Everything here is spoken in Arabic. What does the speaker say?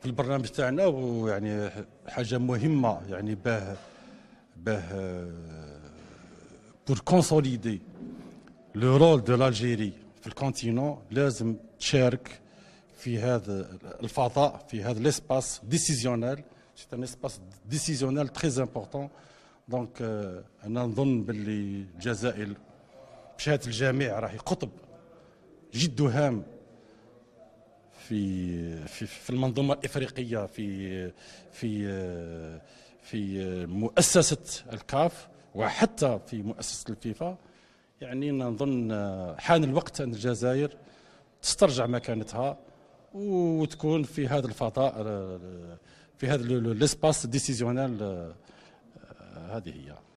في البرنامج تاعنا ويعني حاجة مهمة يعني باه باه pour consolider le rôle de l'Algérie في ال continent لازم تشارك في هذا الفضاء في هذا l'espace décisionnel c'est un espace décisionnel très important donc أنا نظن باللي الجزائر بشهادة الجميع راهي قطب جد هام. في في في المنظومة الإفريقية في في في مؤسسة الكاف وحتى في مؤسسة الفيفا. يعني نظن حان الوقت أن الجزائر تسترجع مكانتها وتكون في هذا الفضاء في هذا l'espace décisionnel هذه هي.